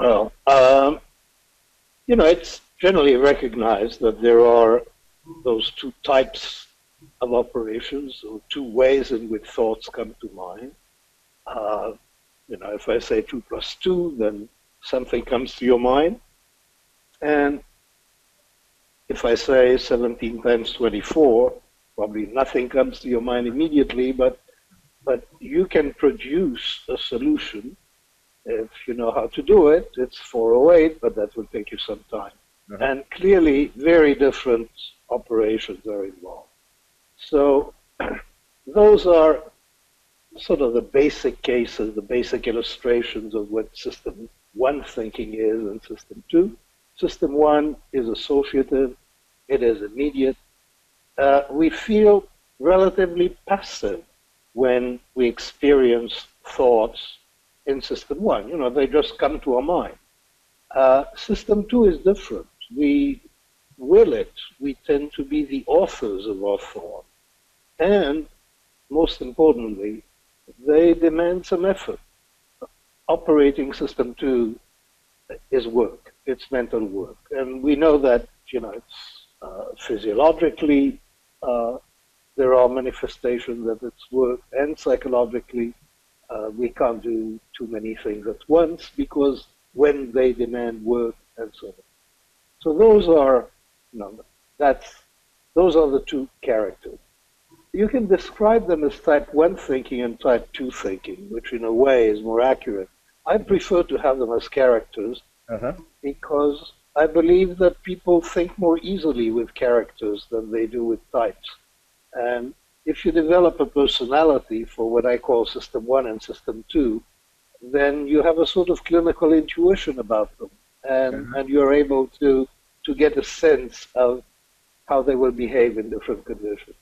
Well, um, you know, it's generally recognized that there are those two types of operations, or two ways in which thoughts come to mind. Uh, you know, if I say 2 plus 2, then something comes to your mind. And if I say 17 times 24, probably nothing comes to your mind immediately, but, but you can produce a solution if you know how to do it. It's 408, but that will take you some time. Uh-huh. And clearly, very different operations are involved. So those are sort of the basic cases, the basic illustrations of what system one thinking is and system two. System one is associative, it is immediate. Uh, we feel relatively passive when we experience thoughts in system one. You know, they just come to our mind. Uh, system two is different. We will it. We tend to be the authors of our thought. And most importantly, they demand some effort. Operating system two is work. It's mental work. And we know that, you know, it's uh, physiologically, uh, there are manifestations that it's work, and psychologically, uh, we can't do too many things at once because when they demand work and so on. So those are, you know, that's, those are the two characters you can describe them as type 1 thinking and type 2 thinking, which in a way is more accurate. I prefer to have them as characters uh-huh. because I believe that people think more easily with characters than they do with types. And if you develop a personality for what I call system 1 and system 2, then you have a sort of clinical intuition about them. And, uh-huh. and you're able to, to get a sense of how they will behave in different conditions.